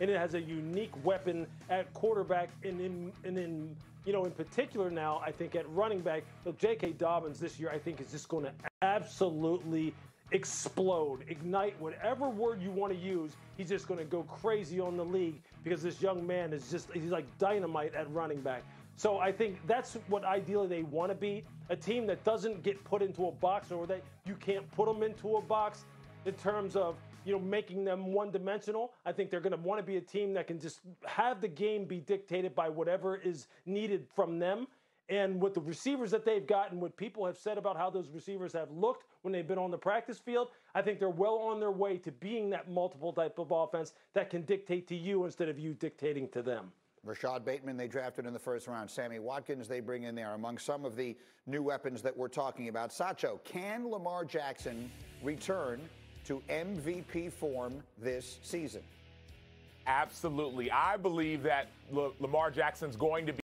and it has a unique weapon at quarterback and in and in you know in particular now I think at running back. So J.K. Dobbins this year I think is just going to absolutely explode, ignite, whatever word you want to use. He's just going to go crazy on the league because this young man is just he's like dynamite at running back. So I think that's what ideally they want to be a team that doesn't get put into a box or that you can't put them into a box in terms of you know making them one dimensional. I think they're going to want to be a team that can just have the game be dictated by whatever is needed from them. And with the receivers that they've gotten, what people have said about how those receivers have looked when they've been on the practice field, I think they're well on their way to being that multiple type of offense that can dictate to you instead of you dictating to them. Rashod Bateman, they drafted in the first round. Sammy Watkins, they bring in there among some of the new weapons that we're talking about. Sacho, can Lamar Jackson return to MVP form this season? Absolutely. I believe that Lamar Jackson's going to be.